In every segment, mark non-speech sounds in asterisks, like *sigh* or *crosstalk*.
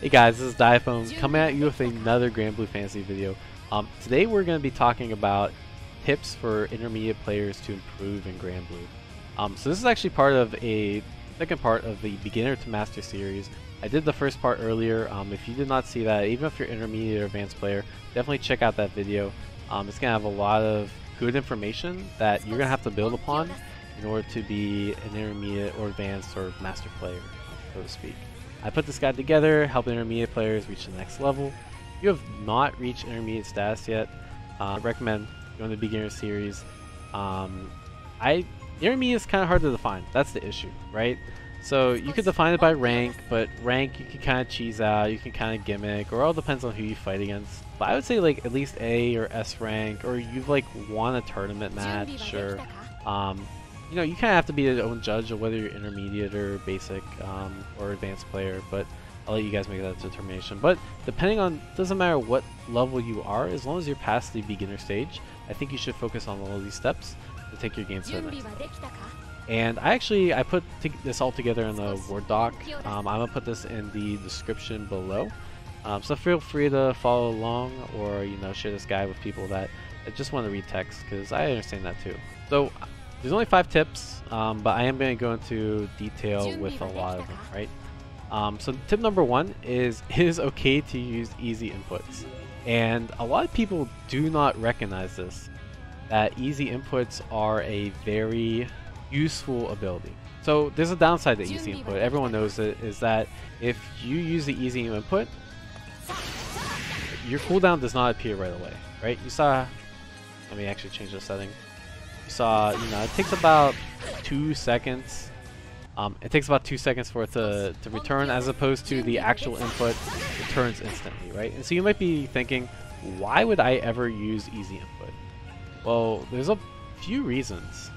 Hey guys, this is Diaphone coming at you with another Granblue Fantasy video. Um, today we're going to be talking about tips for intermediate players to improve in Granblue. Um, so this is actually part of a second part of the Beginner to Master series. I did the first part earlier. Um, if you did not see that, even if you're intermediate or advanced player, definitely check out that video. Um, it's going to have a lot of good information that you're going to have to build upon in order to be an intermediate or advanced or master player, so to speak. I put this guide together, help intermediate players reach the next level. If you have not reached intermediate status yet, uh, I recommend going to the beginner series. Um, I intermediate is kind of hard to define. That's the issue, right? So you could define it by rank, but rank you can kind of cheese out, you can kind of gimmick, or all depends on who you fight against. But I would say like at least A or S rank, or you've like won a tournament match, or Um, you know, you kind of have to be your own judge of whether you're intermediate or basic um, or advanced player, but I'll let you guys make that determination. But depending on, doesn't matter what level you are, as long as you're past the beginner stage, I think you should focus on all of these steps to take your game to the next level. And I actually, I put this all together in the Word doc. Um, I'm going to put this in the description below. Um, so feel free to follow along or, you know, share this guide with people that, just want to read text because I understand that too. So there's only five tips, um, but I am going to go into detail with a lot of them, right? Um, so tip number one is it *laughs* is okay to use easy inputs. And a lot of people do not recognize this, that easy inputs are a very useful ability. So there's a downside to easy input, everyone knows it, is that if you use the easy input, your cooldown does not appear right away, right? You saw, let me actually change the setting you saw, you know, it takes about two seconds. Um, it takes about two seconds for it to, to return as opposed to the actual input returns instantly, right? And so you might be thinking, why would I ever use easy input? Well, there's a few reasons.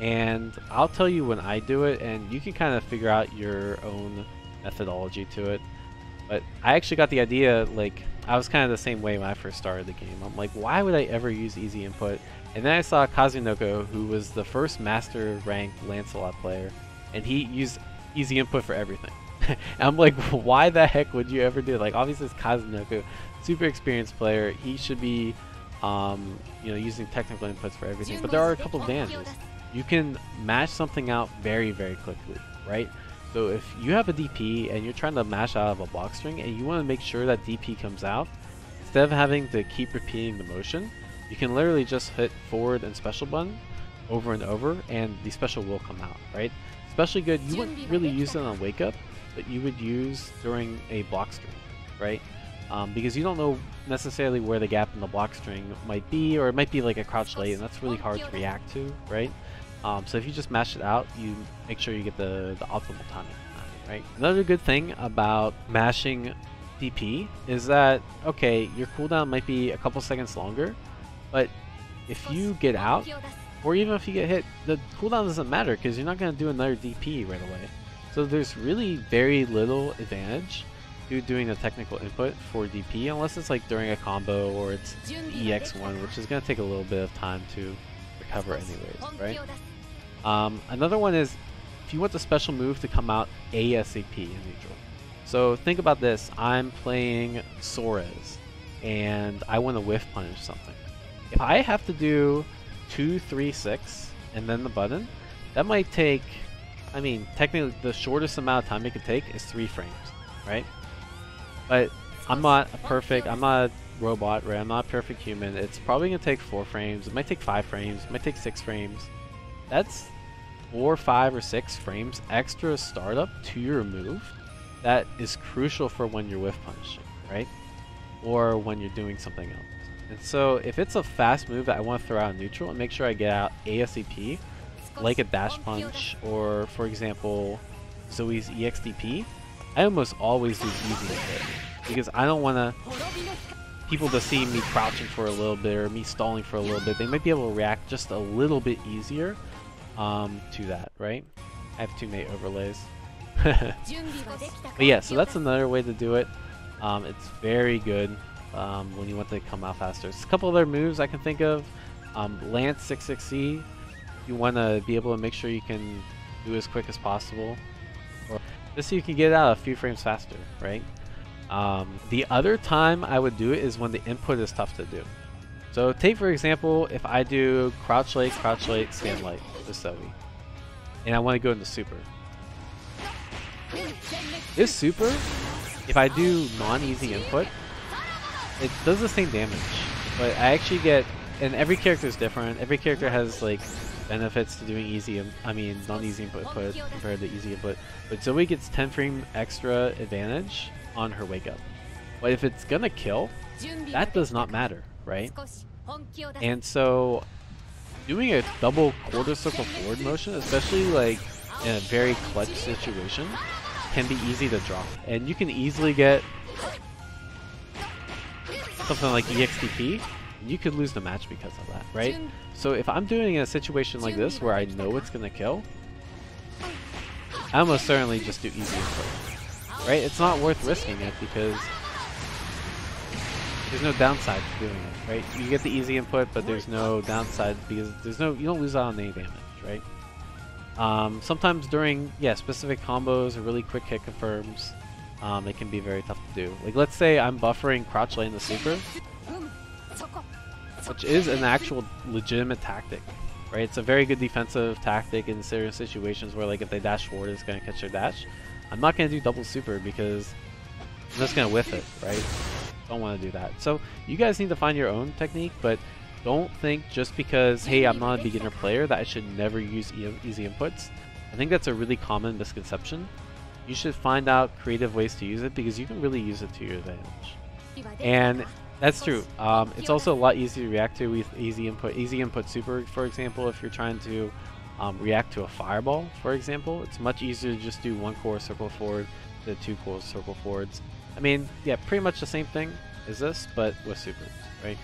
And I'll tell you when I do it, and you can kind of figure out your own methodology to it. But I actually got the idea, like, I was kind of the same way when I first started the game. I'm like, why would I ever use easy input? And then I saw Kazunoko, who was the first master rank Lancelot player, and he used easy input for everything. *laughs* I'm like, *laughs* why the heck would you ever do it? Like, obviously it's Kazunoko, super experienced player. He should be, um, you know, using technical inputs for everything. But there are a couple of advantages. You can mash something out very, very quickly, right? So if you have a DP and you're trying to mash out of a block string and you want to make sure that DP comes out, instead of having to keep repeating the motion, you can literally just hit forward and special button over and over and the special will come out, right? Especially good, you wouldn't really use it on wake up, but you would use during a block string, right? Um, because you don't know necessarily where the gap in the block string might be, or it might be like a crouch late, and that's really hard to react to, right? Um, so if you just mash it out, you make sure you get the, the optimal timing, right? Another good thing about mashing DP is that, okay, your cooldown might be a couple seconds longer, but if you get out, or even if you get hit, the cooldown doesn't matter because you're not going to do another DP right away. So there's really very little advantage to doing a technical input for DP unless it's like during a combo or it's EX1 which is going to take a little bit of time to recover anyways, right? Um, another one is if you want the special move to come out ASAP in neutral. So think about this, I'm playing Soriz and I want to whiff punish something. If I have to do two, three, six, and then the button, that might take, I mean, technically the shortest amount of time it could take is three frames, right? But I'm not a perfect, I'm not a robot, right? I'm not a perfect human. It's probably to take four frames. It might take five frames. It might take six frames. That's four, five, or six frames extra startup to your move that is crucial for when you're whiff punishing, right? Or when you're doing something else. And so if it's a fast move that I want to throw out neutral and make sure I get out ASAP, like a dash punch or for example Zooey's EXDP, I almost always do easy hit because I don't want to people to see me crouching for a little bit or me stalling for a little bit. They might be able to react just a little bit easier um, to that, right? I have two mate overlays. *laughs* but yeah, so that's another way to do it. Um, it's very good um, when you want to come out faster. There's a couple other moves I can think of. Um, Lance 66C, you want to be able to make sure you can do as quick as possible. Or just so you can get out a few frames faster, right? Um, the other time I would do it is when the input is tough to do. So take for example, if I do crouch light, crouch light, stand light with Zooey, and I want to go into super. This super, if I do non-easy input, it does the same damage, but I actually get, and every character is different. Every character has like benefits to doing easy, um, I mean non-easy input, input compared to easy input. But Zooey gets 10 frame extra advantage on her wake up. But if it's gonna kill, that does not matter, right? And so doing a double quarter circle forward motion, especially like in a very clutch situation, can be easy to drop. And you can easily get something like EXTP, you could lose the match because of that, right? So if I'm doing a situation like this where I know it's gonna kill, I almost certainly just do easy input, right? It's not worth risking it because there's no downside to doing it, right? You get the easy input, but there's no downside because there's no you don't lose out on any damage, right? Um, sometimes during yeah specific combos or really quick hit confirms, um, it can be very tough to do. Like let's say I'm buffering crouch lane the super, which is an actual legitimate tactic, right? It's a very good defensive tactic in certain situations where like if they dash forward, it's gonna catch their dash. I'm not gonna do double super because I'm just gonna whiff it, right? Don't want to do that. So you guys need to find your own technique, but don't think just because, hey, I'm not a beginner player that I should never use e easy inputs. I think that's a really common misconception. You should find out creative ways to use it because you can really use it to your advantage. And that's true. Um, it's also a lot easier to react to with easy input. Easy input super, for example, if you're trying to um, react to a fireball, for example, it's much easier to just do one quarter circle forward to two quarter circle forwards. I mean, yeah, pretty much the same thing as this, but with supers, right?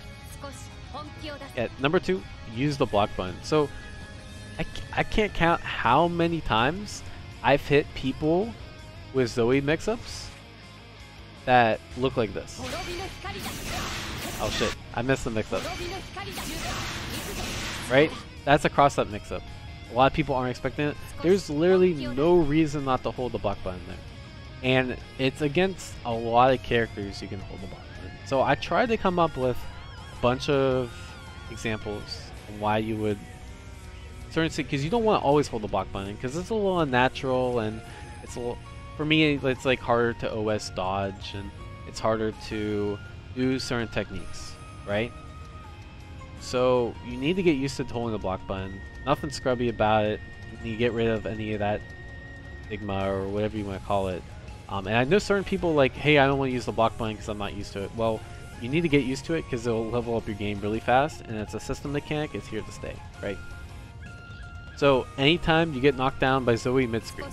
Yeah, number two, use the block button. So, I, I can't count how many times I've hit people with Zooey mix-ups that look like this. Oh shit, I missed the mix-up. Right? That's a cross-up mix-up. A lot of people aren't expecting it. There's literally no reason not to hold the block button there. And it's against a lot of characters you can hold the block button. So I tried to come up with a bunch of examples on why you would certain because you don't want to always hold the block button because it's a little unnatural and it's a little for me it's like harder to OS dodge and it's harder to do certain techniques, right? So you need to get used to holding the block button. Nothing scrubby about it. You get rid of any of that stigma or whatever you want to call it. Um, and I know certain people like, hey, I don't want to use the block button because I'm not used to it. Well, you need to get used to it because it'll level up your game really fast, and it's a system mechanic. It's here to stay, right? So anytime you get knocked down by Zooey mid-screen,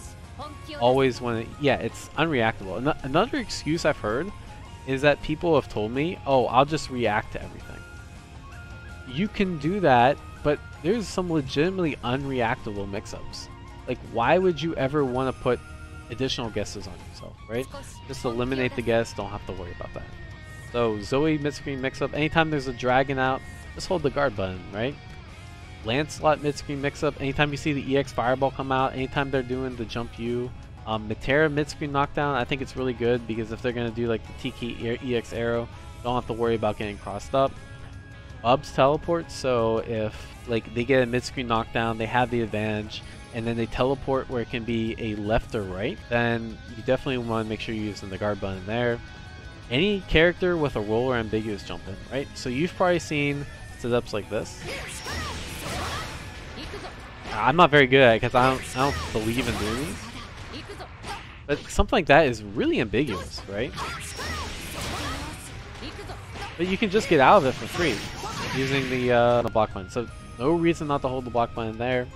always want to, yeah, it's unreactable. An another excuse I've heard is that people have told me, oh, I'll just react to everything. You can do that, but there's some legitimately unreactable mix-ups. Like, why would you ever want to put additional guesses on yourself, right? Just eliminate the guess, don't have to worry about that. So Zooey mid-screen mix-up, anytime there's a dragon out, just hold the guard button, right? Lancelot mid-screen mix-up, anytime you see the EX Fireball come out, anytime they're doing the jump U. Um, Metera mid-screen knockdown, I think it's really good because if they're going to do like the Tiki EX Arrow, don't have to worry about getting crossed up. Bubs teleport, so if like they get a mid-screen knockdown, they have the advantage, and then they teleport where it can be a left or right, then you definitely want to make sure you're using the guard button there. Any character with a roll or ambiguous jump in, right? So you've probably seen setups like this. I'm not very good at because I don't, I don't believe in doing. But something like that is really ambiguous, right? But you can just get out of it for free using the, uh, the block button. So no reason not to hold the block button there.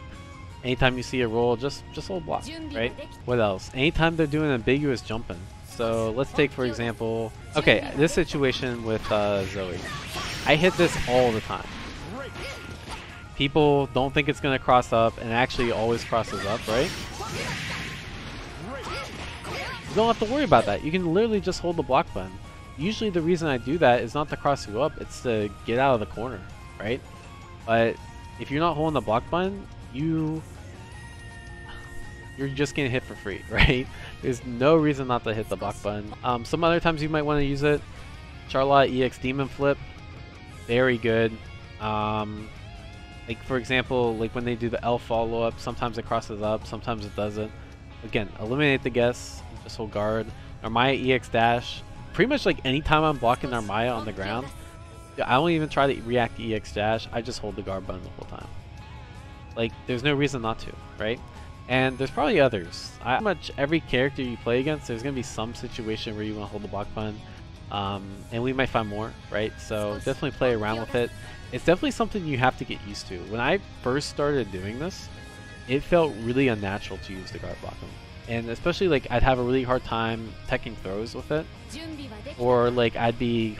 Anytime you see a roll, just just hold block, right? What else? Anytime they're doing ambiguous jumping. So let's take for example, okay, this situation with uh, Zooey. I hit this all the time. People don't think it's gonna cross up, and actually always crosses up, right? You don't have to worry about that. You can literally just hold the block button. Usually the reason I do that is not to cross you up, it's to get out of the corner, right? But if you're not holding the block button, you you're just getting hit for free, *laughs* right? There's no reason not to hit the block button. Um, some other times you might want to use it. Charlotte EX Demon Flip, very good. Um, like for example, like when they do the L follow up, sometimes it crosses up, sometimes it doesn't. Again, eliminate the guess, just hold guard. Narmaya EX dash. Pretty much like anytime I'm blocking Narmaya on the ground, I don't even try to react to EX dash. I just hold the guard button the whole time. Like there's no reason not to, right? And there's probably others. I, pretty much every character you play against, there's gonna be some situation where you want to hold the block button. Um, and we might find more, right? So definitely play around with it. It's definitely something you have to get used to. When I first started doing this, it felt really unnatural to use the guard blocker. And especially like I'd have a really hard time teching throws with it. Or like I'd be,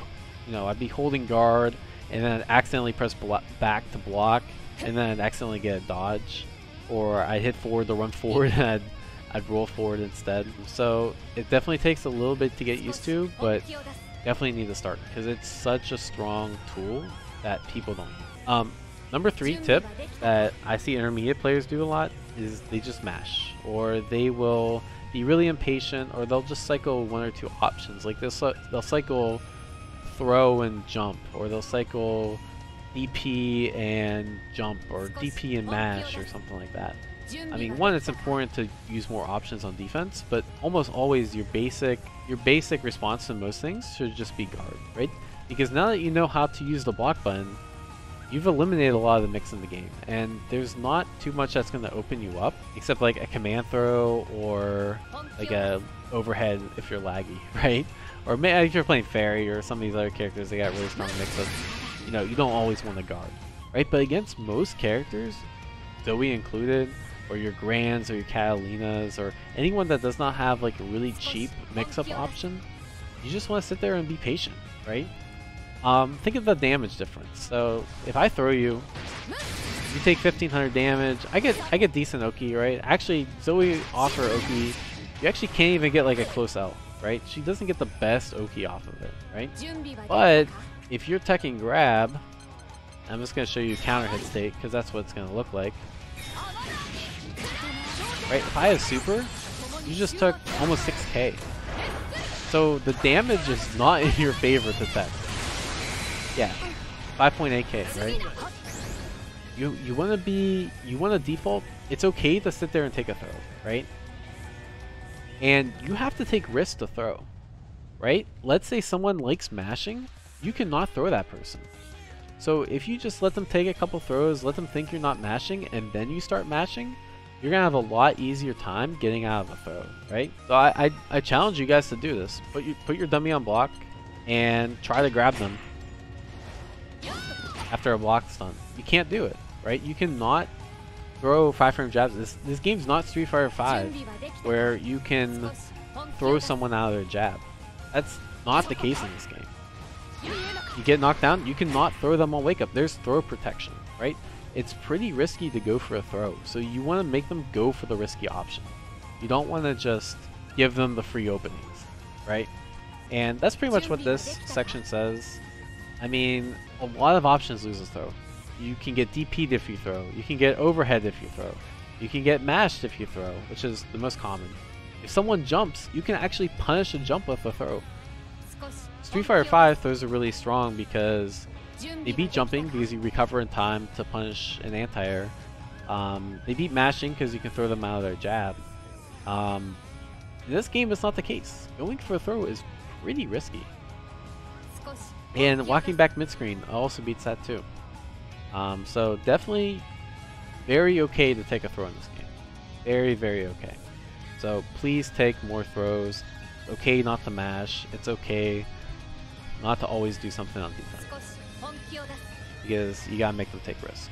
you know, I'd be holding guard and then I'd accidentally press back to block and then I'd accidentally get a dodge. Or I'd hit forward to run *laughs* forward and I'd, I'd roll forward instead. So it definitely takes a little bit to get used to, but definitely need to start because it's such a strong tool that people don't. Um, number three tip that I see intermediate players do a lot is they just mash, or they will be really impatient, or they'll just cycle one or two options. Like they'll, they'll cycle throw and jump, or they'll cycle DP and jump, or DP and mash, or something like that. I mean, one, it's important to use more options on defense, but almost always your basic your basic response to most things should just be guard, right? Because now that you know how to use the block button, you've eliminated a lot of the mix in the game, and there's not too much that's going to open you up, except like a command throw or like a overhead if you're laggy, *laughs* right? Or maybe if you're playing Fairy or some of these other characters, they got really strong mix-ups. You know, you don't always want to guard, right? But against most characters, Zooey included, or your Grands or your Katalinas or anyone that does not have like a really cheap mix-up option, you just want to sit there and be patient, right? Um, think of the damage difference. So if I throw you, you take 1500 damage. I get I get decent Oki, right? Actually, Zooey offer Oki, you actually can't even get like a close out, right? She doesn't get the best Oki off of it, right? But if you're teching grab, I'm just going to show you counter hit state because that's what it's going to look like. Right, if I have super, you just took almost 6k. So the damage is not *laughs* in your favor to tech. Yeah, 5.8k, right? You you want to be you want to default. It's okay to sit there and take a throw, right? And you have to take risks to throw, right? Let's say someone likes mashing, you cannot throw that person. So if you just let them take a couple throws, let them think you're not mashing, and then you start mashing, you're gonna have a lot easier time getting out of a throw, right? So I, I, I challenge you guys to do this. Put you put your dummy on block and try to grab them after a block stun. You can't do it, right? You cannot throw five frame jabs. This this game's not Street Fighter 5 where you can throw someone out of their jab. That's not the case in this game. You get knocked down, you cannot throw them on wake up. There's throw protection, right? it's pretty risky to go for a throw. So you want to make them go for the risky option. You don't want to just give them the free openings, right? And that's pretty much what this section says. I mean, a lot of options lose loses throw. You can get DP'd if you throw. You can get overhead if you throw. You can get mashed if you throw, which is the most common. If someone jumps, you can actually punish a jump with a throw. Street Fighter 5 throws are really strong because they beat jumping because you recover in time to punish an anti-air. Um, they beat mashing because you can throw them out of their jab. Um, in this game, it's not the case. Going for a throw is pretty risky. And walking back mid-screen also beats that too. Um, so definitely very okay to take a throw in this game. Very, very okay. So please take more throws. Okay not to mash. It's okay not to always do something on defense because you gotta make them take risks.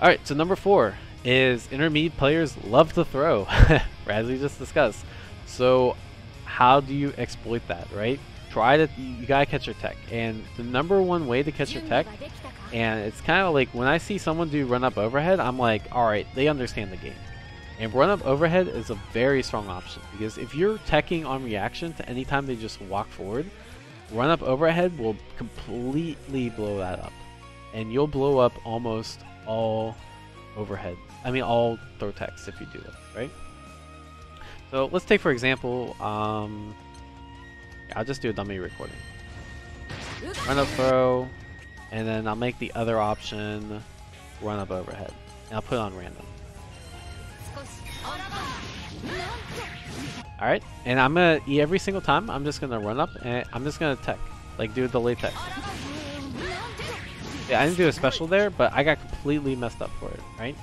Alright, so number four is intermediate players love to throw, *laughs* as we just discussed. So how do you exploit that, right? Try to, you gotta catch your tech. And the number one way to catch your tech, and it's kind of like when I see someone do run up overhead, I'm like, alright, they understand the game. And run up overhead is a very strong option because if you're teching on reaction to any time they just walk forward, Run up overhead will completely blow that up. And you'll blow up almost all overhead I mean all throw techs if you do this, right? So let's take for example, um, I'll just do a dummy recording. Run up throw, and then I'll make the other option run up overhead. And I'll put on random. Alright, and I'm gonna every single time. I'm just gonna run up and I'm just gonna tech. Like do the tech. Yeah, I didn't do a special there, but I got completely messed up for it, right?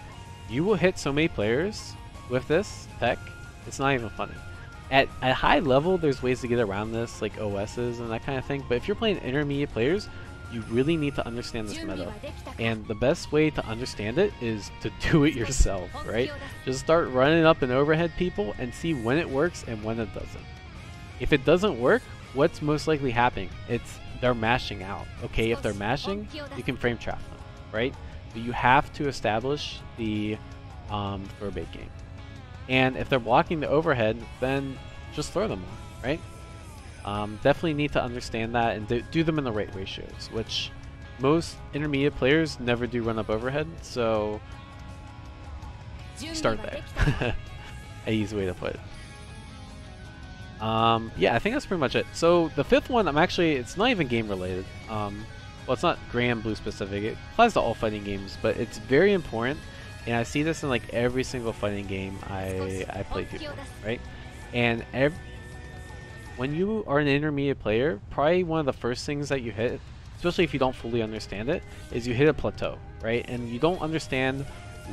You will hit so many players with this tech, it's not even funny. At, a high level, there's ways to get around this, like OSs and that kind of thing, but if you're playing intermediate players, you really need to understand this meta. And the best way to understand it is to *laughs* do it yourself, right? Just start running up and overhead people and see when it works and when it doesn't. If it doesn't work, what's most likely happening? It's they're mashing out. Okay, if they're mashing, you can frame trap them, right? But you have to establish the um, bait game. And if they're blocking the overhead, then just throw them on, right? Um, definitely need to understand that and do, do them in the right ratios, which most intermediate players never do run up overhead, so start there. *laughs* A easy way to put it. Um, yeah, I think that's pretty much it. So the fifth one, I'm actually, it's not even game related. Um, well, it's not Granblue specific. It applies to all fighting games, but it's very important. And I see this in like every single fighting game I, I play people, right? And when you are an intermediate player, probably one of the first things that you hit, especially if you don't fully understand it, is you hit a plateau, right? And you don't understand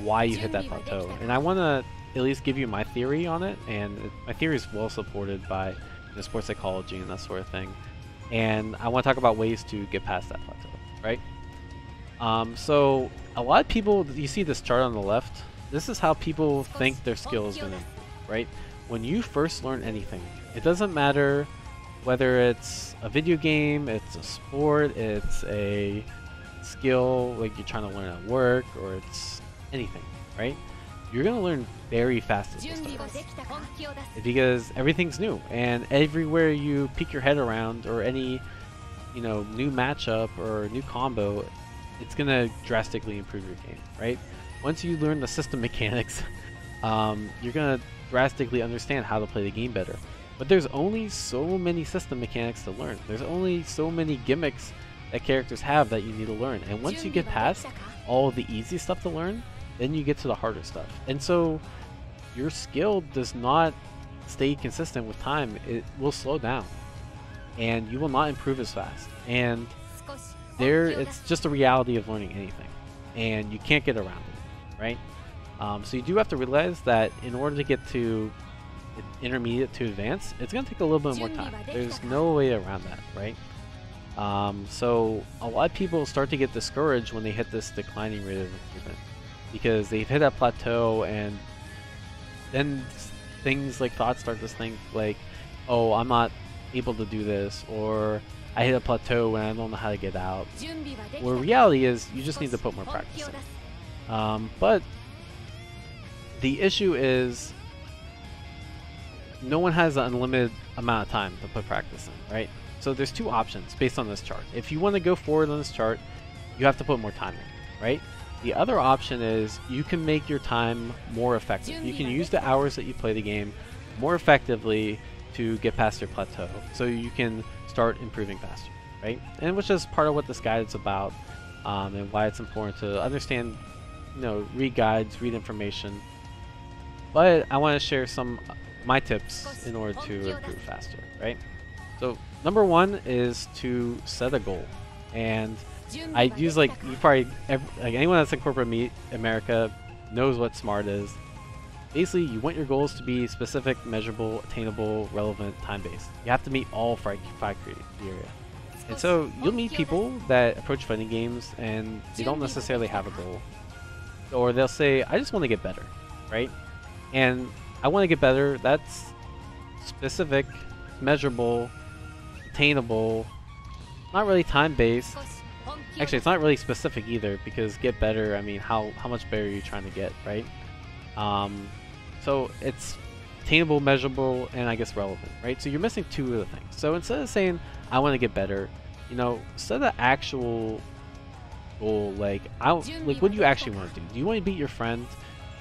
why you hit that plateau. And I want to at least give you my theory on it, and my theory is well supported by know, sports psychology and that sort of thing. And I want to talk about ways to get past that plateau, right? Um, so a lot of people, you see this chart on the left, this is how people think their skill is improve, right? When you first learn anything, it doesn't matter whether it's a video game, it's a sport, it's a skill like you're trying to learn at work, or it's anything, right? You're gonna learn very fast because everything's new, and everywhere you peek your head around, or any, you know, new matchup or new combo, it's gonna drastically improve your game, right? Once you learn the system *laughs* mechanics, um, you're gonna drastically understand how to play the game better. But there's only so many system mechanics to learn. There's only so many gimmicks that characters have that you need to learn. And once you get past all the easy stuff to learn, then you get to the harder stuff. And so your skill does not stay consistent with time. It will slow down. And you will not improve as fast. And there it's just a reality of learning anything. And you can't get around it, right? Um, so you do have to realize that in order to get to intermediate to advanced, it's going to take a little bit more time. There's no way around that, right? Um, so a lot of people start to get discouraged when they hit this declining rate of improvement because they've hit that plateau and then things like thoughts start to think like, oh, I'm not able to do this or I hit a plateau and I don't know how to get out. Where reality is you just need to put more practice in. Um, but the issue is no one has an unlimited amount of time to put practice in, right? So there's two options based on this chart. If you want to go forward on this chart, you have to put more time in, right? The other option is you can make your time more effective. You can use the hours that you play the game more effectively to get past your plateau. So you can start improving faster, right? And which is part of what this guide is about um, and why it's important to understand, you know, read guides, read information. But I want to share some my tips in order to improve faster, right? So number one is to set a goal, and I use like you probably every, like anyone that's in corporate America knows what SMART is. Basically, you want your goals to be specific, measurable, attainable, relevant, time-based. You have to meet all five, criteria. And so you'll meet people that approach fighting games and they don't necessarily have a goal. Or they'll say, I just want to get better, right? And I want to get better. That's specific, measurable, attainable, not really time-based. Actually, it's not really specific either because get better, I mean, how, how much better are you trying to get, right? Um, so it's attainable, measurable, and I guess relevant, right? So you're missing two of the things. So instead of saying, I want to get better, you know, set the actual goal, like, I, like, what do you actually want to do? Do you want to beat your friend?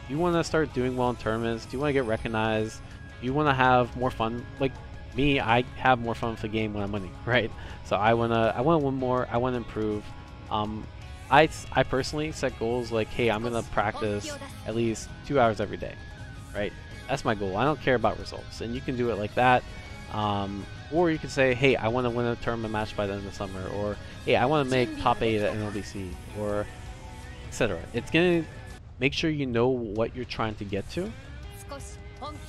Do you want to start doing well in tournaments, do you want to get recognized, do you want to have more fun, like me, I have more fun with the game when I'm winning, *laughs* right? So I wanna, I wanna win more, I wanna improve. Um, I, I personally set goals like, hey, I'm gonna practice at least two hours every day, right? That's my goal. I don't care about results, and you can do it like that. Um, or you can say, hey, I want to win a tournament match by the end of the summer, or hey, I want to make top eight at NLBC, or etc. It's gonna make sure you know what you're trying to get to,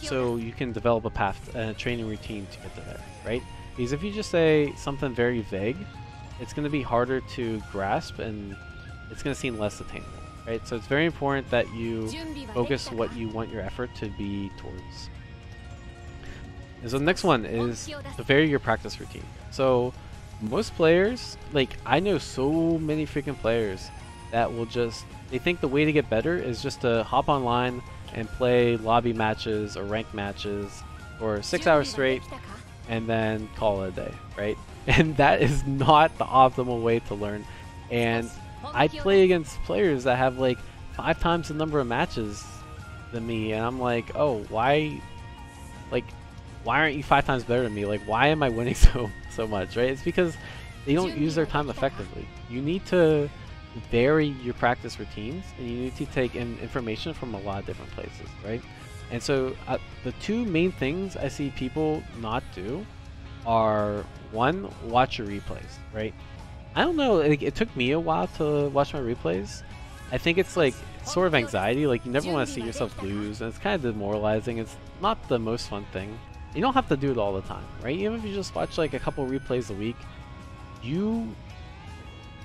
so you can develop a path, and a training routine to get to there, right? Because if you just say something very vague, it's going to be harder to grasp and it's going to seem less attainable, right? So it's very important that you focus what you want your effort to be towards. And so the next one is to vary your practice routine. So most players, like I know so many freaking players that will just they think the way to get better is just to hop online and play lobby matches or rank matches for six hours straight and then call it a day, right? *laughs* And that is not the optimal way to learn. And I play against players that have like five times the number of matches than me, and I'm like, oh, why, like, why aren't you five times better than me? Like, why am I winning *laughs* so so much, right? It's because they don't use their time effectively. You need to vary your practice routines and you need to take in information from a lot of different places, right? And so uh, the two main things I see people not do are one, watch your replays, right? I don't know, like, it took me a while to watch my replays. I think it's like sort of anxiety, like you never want to see yourself lose, and it's kind of demoralizing. It's not the most fun thing. You don't have to do it all the time, right? Even if you just watch like a couple replays a week, you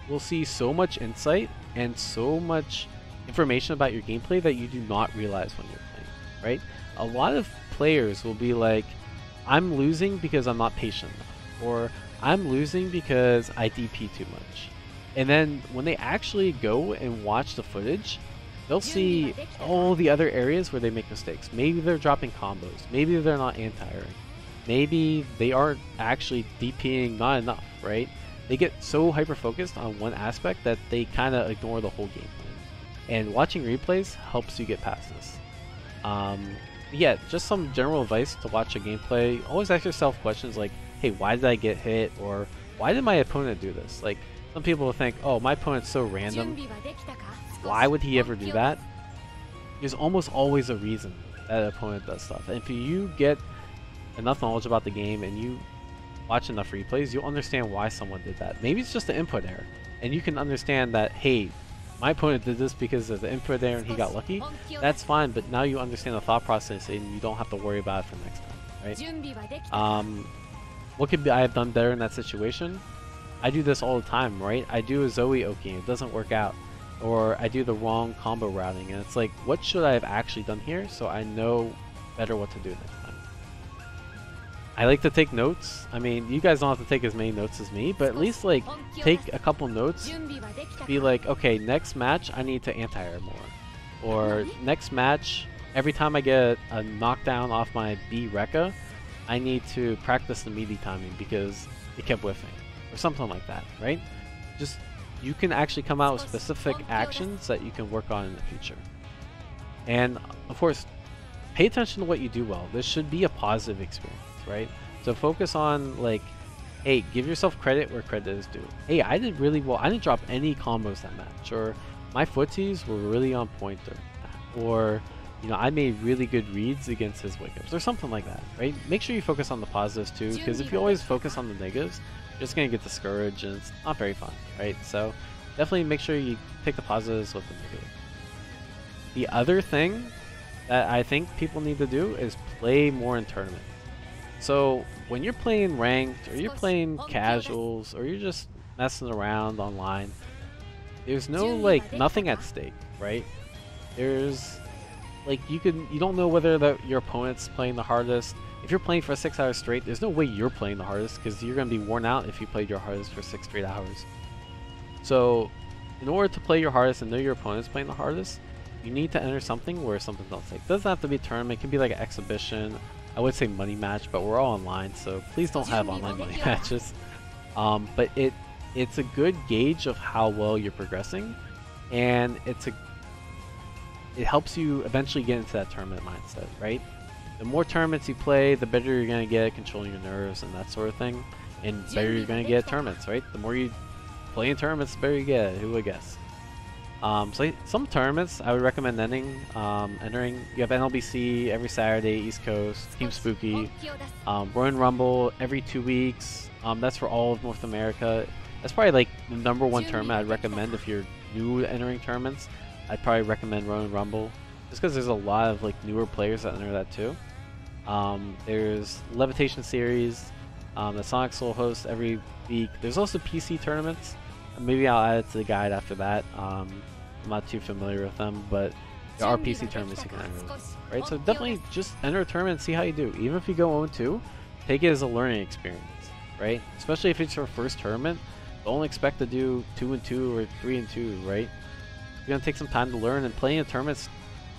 will see so much insight and so much information about your gameplay that you do not realize when you're playing, right? A lot of players will be like, I'm losing because I'm not patient enough, or I'm losing because I DP too much. And then when they actually go and watch the footage, they'll see all the other areas where they make mistakes. Maybe they're dropping combos, maybe they're not anti-airing, maybe they aren't actually DPing not enough, right? they get so hyper focused on one aspect that they kind of ignore the whole game. And watching replays helps you get past this. Um, yeah, just some general advice to watch a gameplay. Always ask yourself questions like, hey, why did I get hit? Or why did my opponent do this? Like, some people will think, oh, my opponent's so random. Why would he ever do that? There's almost always a reason that opponent does stuff. And if you get enough knowledge about the game and you watch enough replays, you'll understand why someone did that. Maybe it's just an input error, and you can understand that, hey, my opponent did this because of the input error and he got lucky. That's fine, but now you understand the thought process and you don't have to worry about it for next time, right? Um, what could I have done better in that situation? I do this all the time, right? I do a Zooey Oki, it doesn't work out. Or I do the wrong combo routing, and it's like, what should I have actually done here so I know better what to do next time? I like to take notes. I mean, you guys don't have to take as many notes as me, but at least like take a couple notes. Be like, okay, next match I need to anti-air more. Or next match, every time I get a knockdown off my B Rekka, I need to practice the meaty timing because it kept whiffing. Or something like that, right? Just, you can actually come out with specific actions that you can work on in the future. And, of course, pay attention to what you do well. This should be a positive experience right? So focus on like, hey, give yourself credit where credit is due. Hey, I did really well. I didn't drop any combos that match, or my footsies were really on point there, or you know, I made really good reads against his wake ups, or something like that, right? Make sure you focus on the positives too, because if you always focus on the negatives, you're just gonna get discouraged and it's not very fun, right? So definitely make sure you take the positives with the negative. The other thing that I think people need to do is play more in tournaments. So when you're playing ranked or you're playing casuals or you're just messing around online, there's no like nothing at stake, right? There's like you can you don't know whether that your opponent's playing the hardest. If you're playing for six hours straight, there's no way you're playing the hardest because you're gonna be worn out if you played your hardest for six straight hours. So in order to play your hardest and know your opponent's playing the hardest, you need to enter something where something's else. Like doesn't have to be a tournament, it can be like an exhibition I would say money match, but we're all online, so please don't have online money matches. Um, but it it's a good gauge of how well you're progressing, and it's a it helps you eventually get into that tournament mindset, right? The more tournaments you play, the better you're gonna get at controlling your nerves and that sort of thing, and better you're gonna get at tournaments, right? The more you play in tournaments, the better you get. Who would guess? Um, so some tournaments I would recommend ending, um, entering. You have NLBC every Saturday, East Coast, Team Spooky, um, Royal Rumble every two weeks. Um, that's for all of North America. That's probably like the number one tournament I'd recommend if you're new entering tournaments. I'd probably recommend Royal Rumble, just because there's a lot of like newer players that enter that too. Um, there's Levitation Series um, that Sonic Soul hosts every week. There's also PC tournaments. Maybe I'll add it to the guide after that. Um, I'm not too familiar with them, but there are PC tournaments you can enter. Right, so definitely just enter a tournament and see how you do. Even if you go 0-2, take it as a learning experience, right? Especially if it's your first tournament, don't expect to do 2 and 2 or 3 and 2, right? You're gonna take some time to learn, and playing a tournament's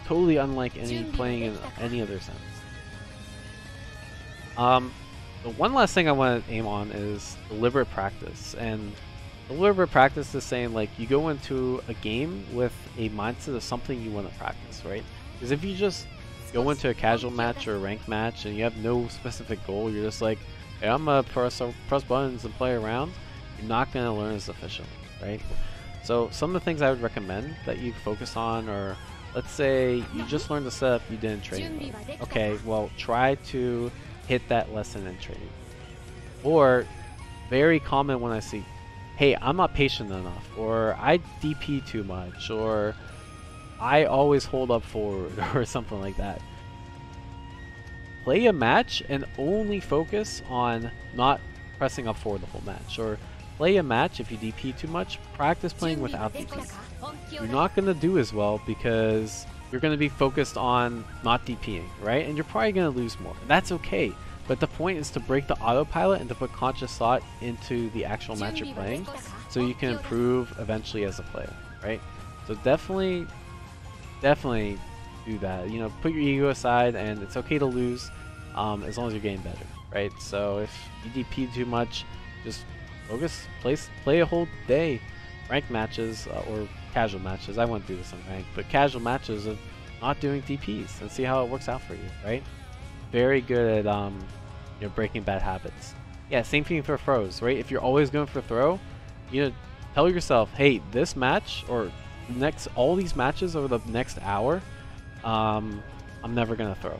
totally unlike any playing in any other sense. Um, the one last thing I want to aim on is deliberate practice, and deliberate practice is saying like you go into a game with a mindset of something you want to practice, right? Because if you just go into a casual match or a ranked match and you have no specific goal, you're just like, hey, I'm gonna press press buttons and play around. You're not gonna learn as efficiently, right? So some of the things I would recommend that you focus on are, let's say you just learned the setup you didn't train. Okay, well try to hit that lesson in training. Or very common when I see, hey, I'm not patient enough, or I DP too much, or I always hold up forward, *laughs* or something like that. Play a match and only focus on not pressing up forward the whole match, or play a match if you DP too much, practice playing without DP. You're not going to do as well because you're going to be focused on not DPing, right? And you're probably going to lose more. That's okay. But the point is to break the autopilot and to put conscious thought into the actual match you're playing so you can improve eventually as a player, right? So definitely, definitely do that. You know, put your ego aside and it's okay to lose um, as long as you're getting better, right? So if you DP too much, just focus, play, play a whole day, ranked matches uh, or casual matches. I won't do this on ranked, but casual matches of not doing DPs and see how it works out for you, right? Very good at um, you know, breaking bad habits. Yeah, same thing for throws, right? If you're always going for throw, you know, tell yourself, hey, this match or next all these matches over the next hour, um, I'm never gonna throw,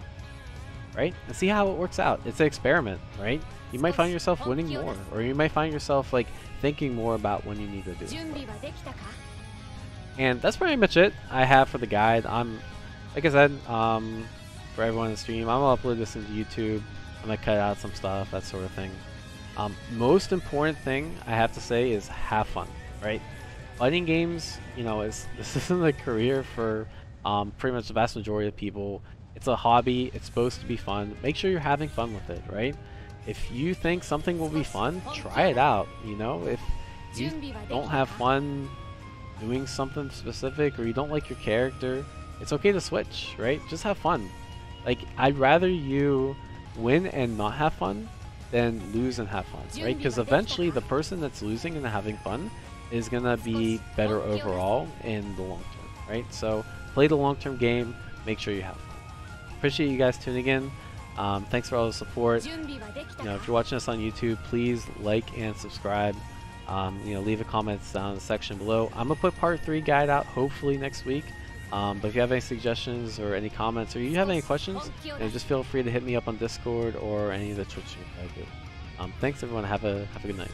right? And see how it works out. It's an experiment, right? You might find yourself winning more, or you might find yourself like thinking more about when you need to do it. And that's pretty much it I have for the guide. I'm, like I said, um, for everyone in the stream, I'm gonna upload this into YouTube. I'm gonna cut out some stuff, that sort of thing. Um, most important thing I have to say is have fun, right? Fighting games, you know, is *laughs* this isn't a career for um, pretty much the vast majority of people. It's a hobby. It's supposed to be fun. Make sure you're having fun with it, right? If you think something will be fun, try it out. You know, if you don't have fun doing something specific or you don't like your character, it's okay to switch, right? Just have fun. Like, I'd rather you win and not have fun than lose and have fun, right? Because eventually the person that's losing and having fun is going to be better overall in the long term, right? So play the long term game, make sure you have fun. Appreciate you guys tuning in. Um, thanks for all the support. You know, if you're watching us on YouTube, please like and subscribe. Um, you know, leave a comment down in the section below. I'm gonna put part three guide out hopefully next week. Um, but if you have any suggestions or any comments or you have any questions, you know, just feel free to hit me up on Discord or any of the Twitch streams I do. Um, thanks everyone. Have a have a good night.